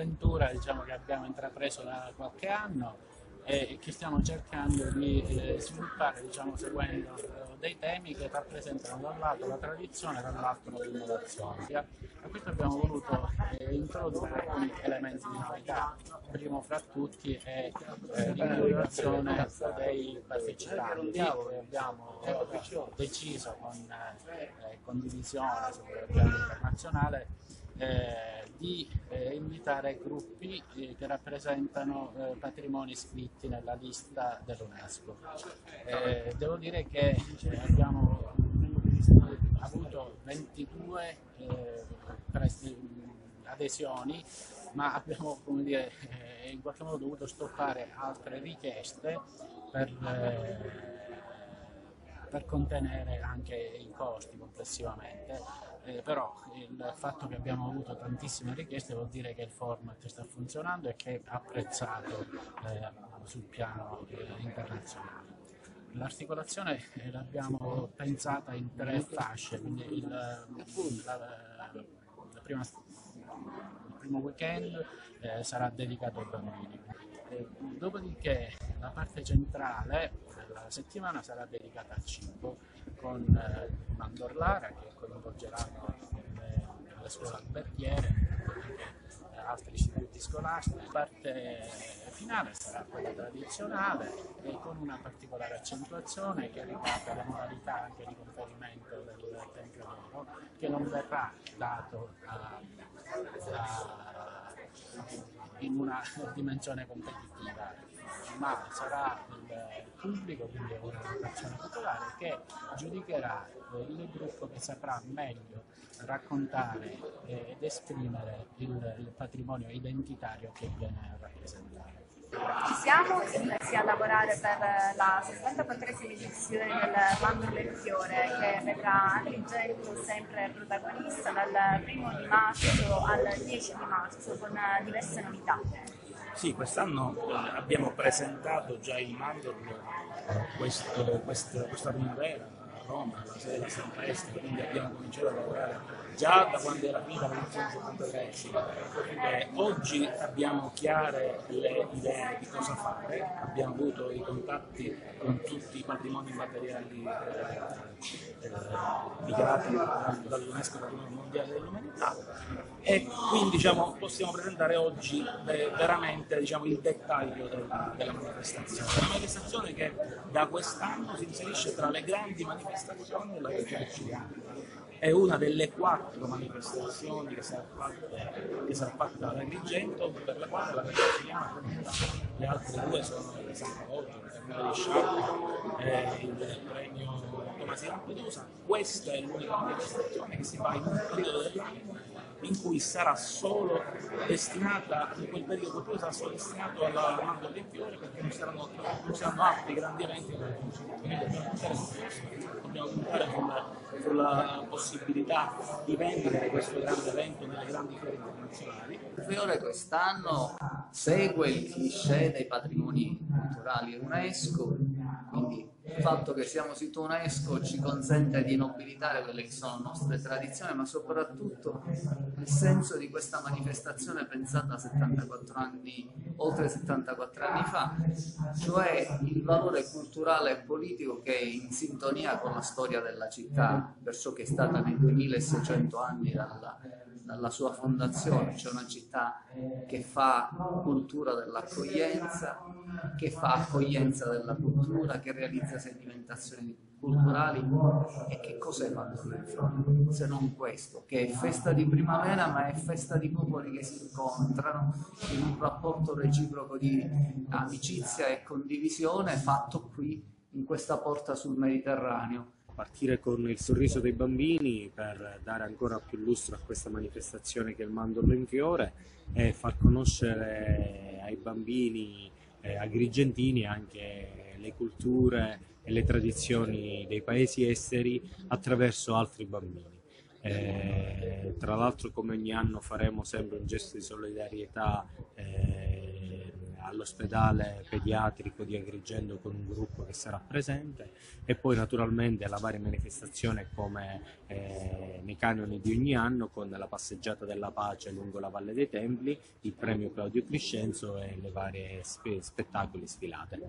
un'avventura diciamo, che abbiamo intrapreso da qualche anno e che stiamo cercando di eh, sviluppare diciamo, seguendo eh, dei temi che rappresentano da un lato la tradizione e dall'altro l'innovazione. A questo abbiamo voluto eh, introdurre alcuni elementi di novità. Primo fra tutti è eh, l'individuazione dei partecipanti abbiamo deciso con eh, condivisione sul piano internazionale eh, di eh, invitare gruppi eh, che rappresentano eh, patrimoni iscritti nella lista dell'UNESCO. Eh, devo dire che eh, abbiamo avuto 22 adesioni, ma abbiamo dire, in qualche modo dovuto stoppare altre richieste per per contenere anche i costi complessivamente, eh, però il fatto che abbiamo avuto tantissime richieste vuol dire che il format sta funzionando e che è apprezzato eh, sul piano eh, internazionale. L'articolazione eh, l'abbiamo pensata in tre fasce, quindi il, la, la prima, il primo weekend eh, sarà dedicato ai bambini. Eh, dopodiché la parte centrale della settimana sarà dedicata al cibo con eh, Mandorlara che coinvolgeranno le, le scuole alberghiere e altri istituti scolastici. La parte finale sarà quella tradizionale e con una particolare accentuazione che riguarda le modalità anche di conferimento del Tempio d'Oro che non verrà dato a, a, in una dimensione competitiva ma sarà il pubblico, quindi una votazione popolare, che giudicherà il gruppo che saprà meglio raccontare ed esprimere il, il patrimonio identitario che viene rappresentato. Ci siamo inizi a lavorare per la 64esima edizione del Bando del Fiore che vedrà Agrigento sempre protagonista dal 1 di marzo al 10 di marzo con diverse novità. Sì, quest'anno abbiamo presentato già in Mandorlo questa primavera a Roma, alla sede di San Presti, quindi abbiamo cominciato a lavorare già da quando era finita la lezione 73. Eh, oggi abbiamo chiare le idee di cosa fare, abbiamo avuto i contatti con tutti i patrimoni materiali eh, eh, dall'UNESCO Patrimonio Mondiale dell'Umanità e quindi diciamo, possiamo presentare oggi eh, veramente diciamo, il dettaglio della, della, manifestazione. Una manifestazione che da quest'anno si inserisce tra le grandi manifestazioni della regione siciliana è una delle quattro manifestazioni che sarà fatta, fatta ad Agrigento, per la quale la regione siciliana. Le altre due sono il San Paolo, il Cammino di Sciarpa e il premio Tomasi Lampedusa. Questa è l'unica manifestazione che si fa in un periodo dell'anno in cui sarà solo destinata, in quel periodo proprio sarà solo destinato alla Mando del Fiore perché non saranno, non saranno altri grandi eventi che dobbiamo puntare sulla, sulla possibilità di vendere questo grande evento nelle grandi fiere internazionali. Il Fiore quest'anno segue il cliché dei patrimoni culturali UNESCO, quindi il fatto che siamo sito UNESCO ci consente di nobilitare quelle che sono le nostre tradizioni, ma soprattutto il senso di questa manifestazione pensata 74 anni, oltre 74 anni fa, cioè il valore culturale e politico che è in sintonia con la storia della città, per ciò che è stata nei 2600 anni dalla dalla sua fondazione, c'è una città che fa cultura dell'accoglienza, che fa accoglienza della cultura, che realizza sedimentazioni culturali. E che cos'è Mandorla se non questo, che è festa di primavera ma è festa di popoli che si incontrano in un rapporto reciproco di amicizia e condivisione fatto qui in questa porta sul Mediterraneo partire con il sorriso dei bambini per dare ancora più lustro a questa manifestazione che è il mandorlo in fiore e far conoscere ai bambini eh, agrigentini anche le culture e le tradizioni dei paesi esteri attraverso altri bambini. Eh, tra l'altro come ogni anno faremo sempre un gesto di solidarietà eh, all'ospedale pediatrico di Agrigento con un gruppo che sarà presente e poi naturalmente alla varie manifestazioni come eh, nei canoni di ogni anno con la passeggiata della pace lungo la Valle dei Templi, il premio Claudio Crescenzo e le varie spe- spettacoli sfilate.